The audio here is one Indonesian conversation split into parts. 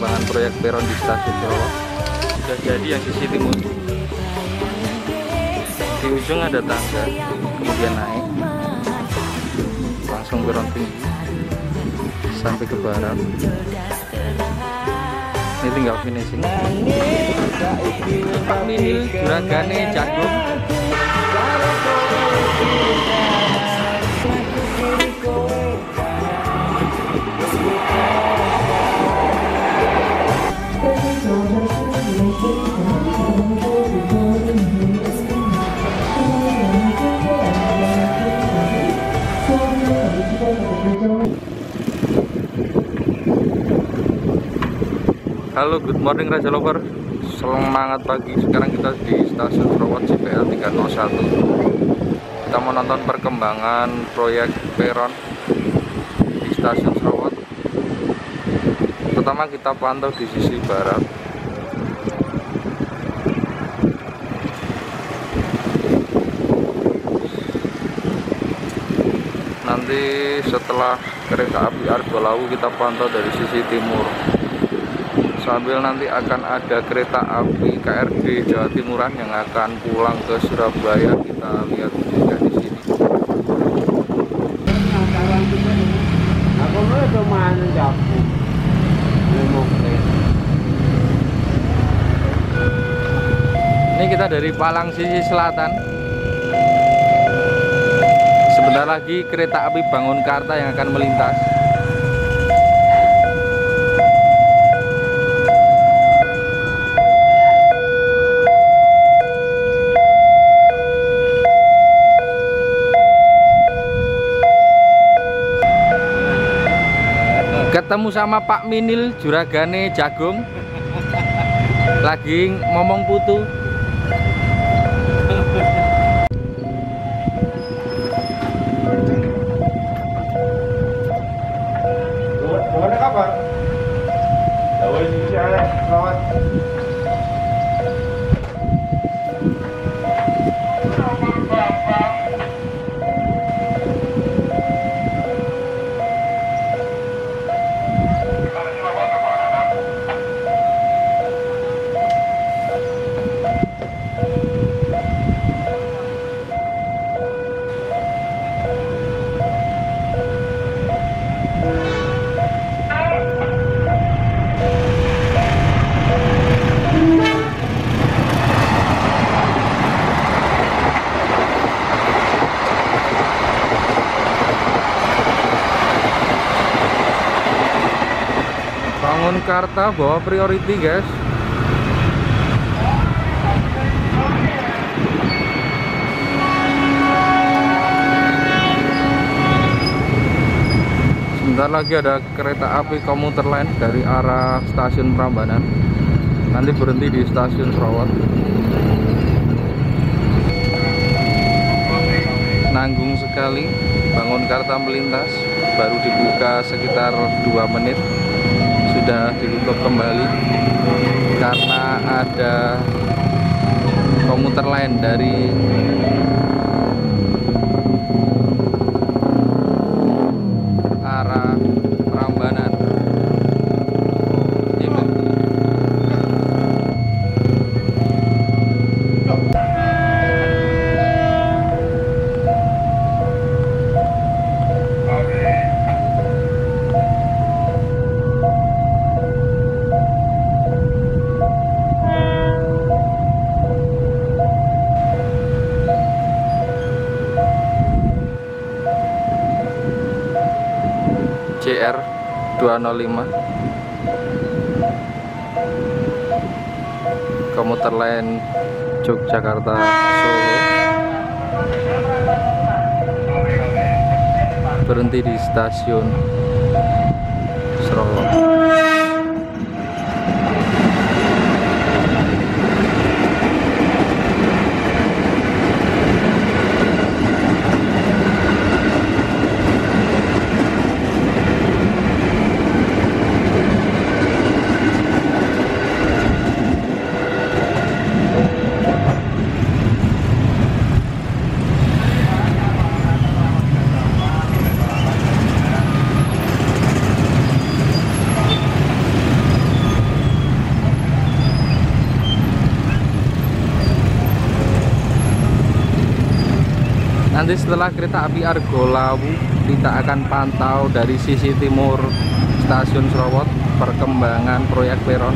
perkembangan proyek peron di stasiun Sarawak sudah jadi yang sisi timur di ujung ada tangga kemudian naik. Langsung peron tinggi sampai ke barat. Ini tinggal finishing. Pak Minil Juragane Jagung Halo, good morning Raja Lover. Semangat pagi. Sekarang kita di stasiun Sarawak CPL 301. Kita mau nonton perkembangan proyek peron di stasiun Sarawak. Pertama kita pantau di sisi barat. Nanti setelah kereta api Argo Lawu kita pantau dari sisi timur sambil nanti akan ada kereta api KRD Jawa Timuran yang akan pulang ke Surabaya. Kita lihat juga di sini. Ini kita dari Palang sisi selatan. Sebentar lagi kereta api Bangun Karta yang akan melintas ketemu sama Pak Minil Juragane Jagung lagi ngomong putu Bangun Karta bawa priority guys. Sebentar lagi ada kereta api komuter lain dari arah stasiun Prambanan. Nanti berhenti di stasiun Sarawak Nanggung sekali Bangun Karta melintas Baru dibuka sekitar 2 menit sudah ditutup kembali karena ada komuter lain dari 205 komuter lain Yogyakarta Solo. Berhenti di stasiun Sarawak nanti setelah kereta api Argolawu kita akan pantau dari sisi timur stasiun Serowot perkembangan proyek peron.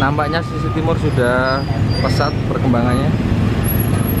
Nampaknya sisi timur sudah pesat perkembangannya.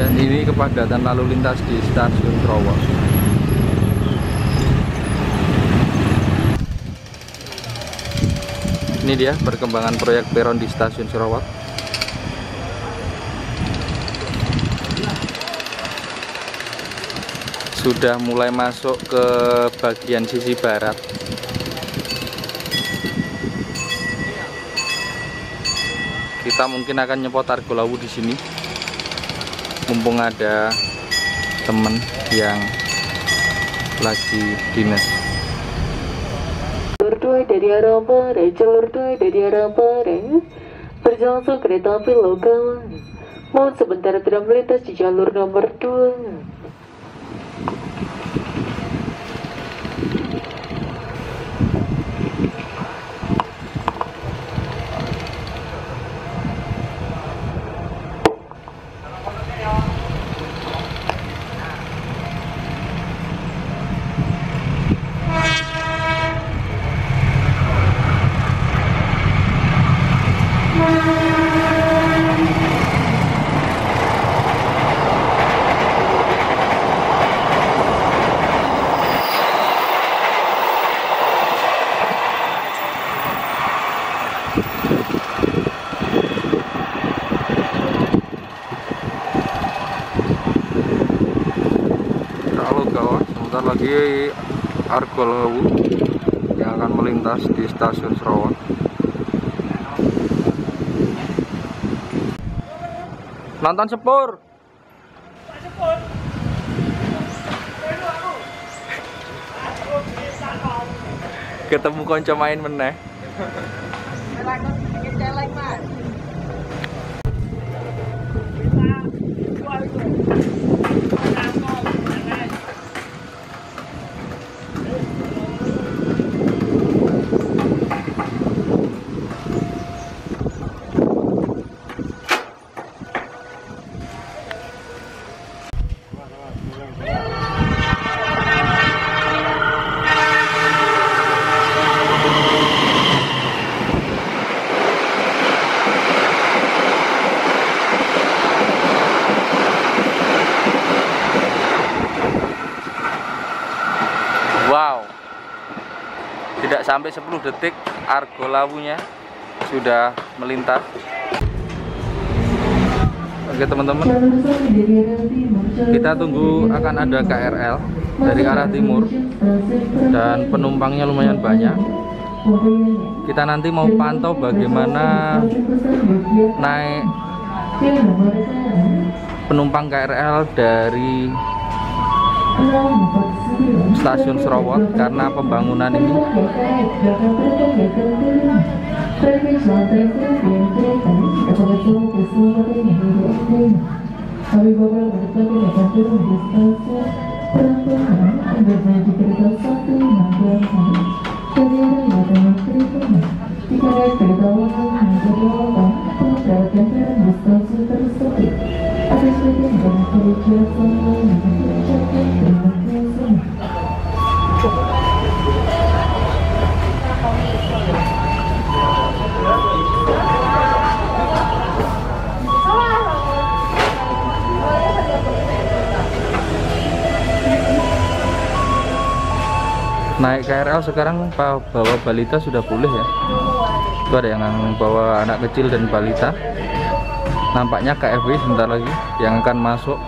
Dan ini kepadatan lalu lintas di stasiun Serowot ini dia perkembangan proyek peron di stasiun Serowot sudah mulai masuk ke bagian sisi barat. Kita mungkin akan nyepot Argolawu di sini. Mumpung ada temen yang lagi dinas. Jalur 2 dari arah Pare, jalur 2 dari arah Pare Berjalan kereta api lokal Mohon sebentar tidak melintas di jalur nomor 2 sebentar lagi Argolawu yang akan melintas di stasiun nonton sepur. Ketemu konco main meneh Tidak sampai 10 detik Argolawunya sudah melintas. Oke teman-teman. Kita tunggu akan ada KRL dari arah timur Dan penumpangnya lumayan banyak. Kita nanti mau pantau bagaimana naik penumpang KRL dari stasiun Serowot karena pembangunan ini sekarang bawa balita sudah boleh ya. Itu ada yang bawa anak kecil dan balita. Nampaknya KFW sebentar lagi yang akan masuk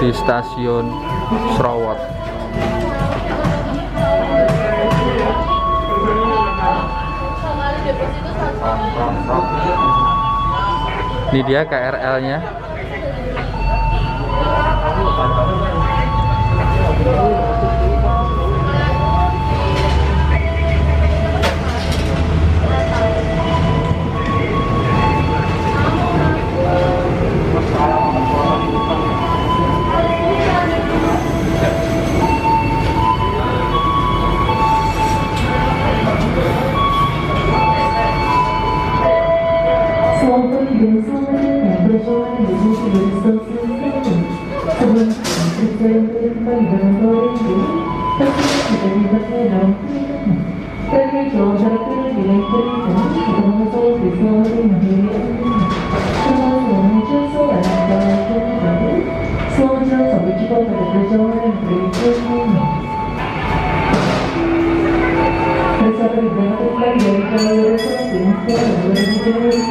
di stasiun Serowot ini dia KRL nya Selamat pagi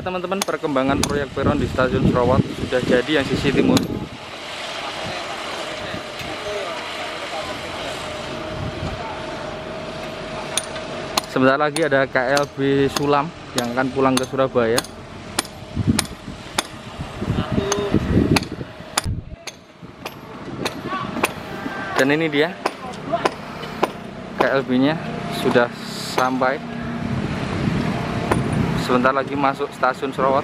Ini dia teman-teman perkembangan proyek peron di stasiun Sarawak sudah jadi yang sisi timur. Sebentar lagi ada KLB Sulam yang akan pulang ke Surabaya. Dan ini dia KLB-nya sudah sampai sebentar lagi masuk stasiun Sarawak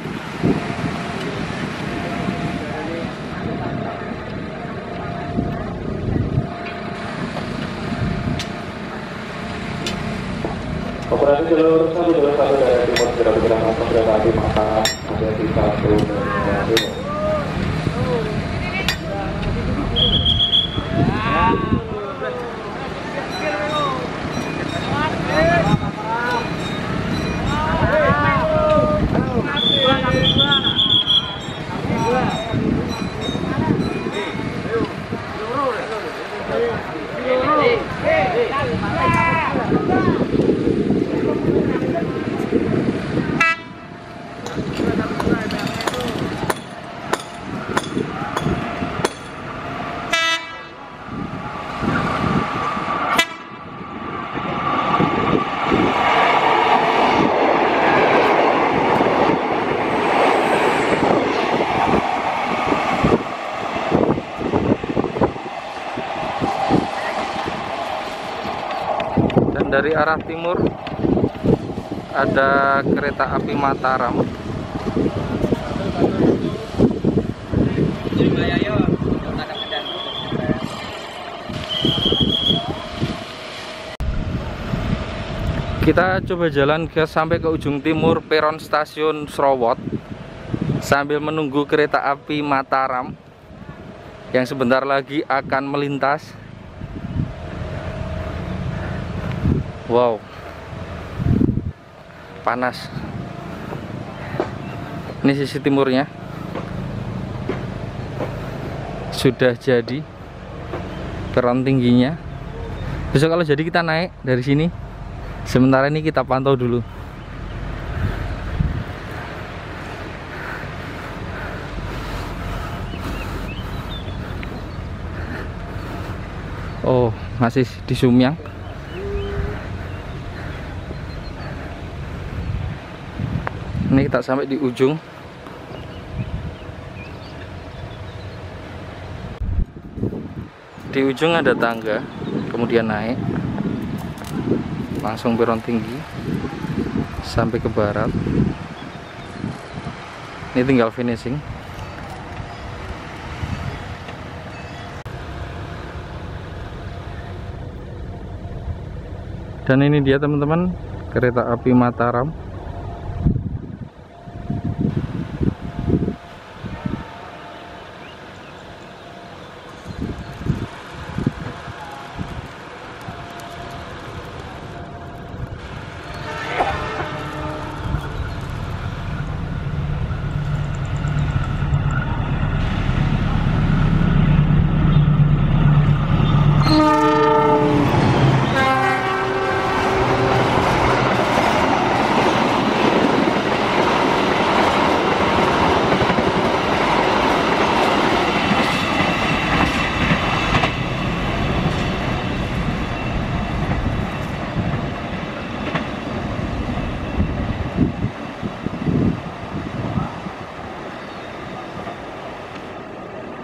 Operasi jalur satu jalur satu dari timur segera bergerak masuk kereta api Mataram ada di satu dan dari arah timur ada kereta api Mataram. Kita coba jalan ke sampai ke ujung timur peron stasiun Srowot sambil menunggu kereta api Mataram yang sebentar lagi akan melintas Wow, panas. Ini sisi timurnya sudah jadi peron tingginya. Besok kalau jadi kita naik dari sini. Sementara ini kita pantau dulu. Oh, masih di Sumyang. Ini kita sampai di ujung. Di ujung ada tangga kemudian naik. Langsung peron tinggi sampai ke barat. Ini tinggal finishing. Dan ini dia teman-teman kereta api Mataram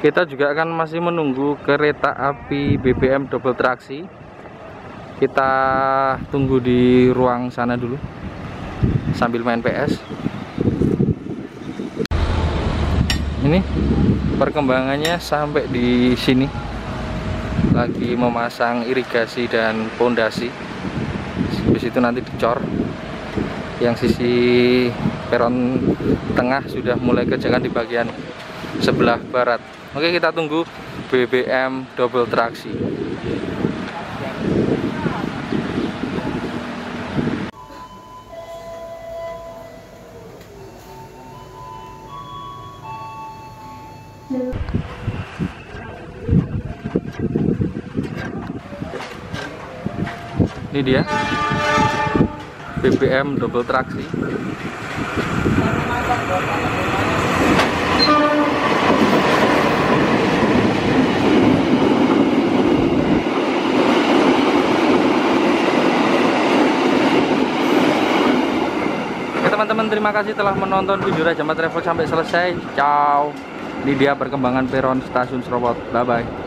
kita juga akan masih menunggu kereta api BBM double traksi. Kita tunggu di ruang sana dulu sambil main PS ini perkembangannya sampai di sini. Lagi memasang irigasi dan pondasi. Habis itu nanti dicor. Yang sisi peron tengah sudah mulai kerjakan di bagian sebelah barat oke kita tunggu BBM double traksi. Ini dia. BBM double traksi teman-teman terima kasih telah menonton video Raja Travel sampai selesai. Ciao. Ini dia perkembangan peron stasiun Serobot. Bye bye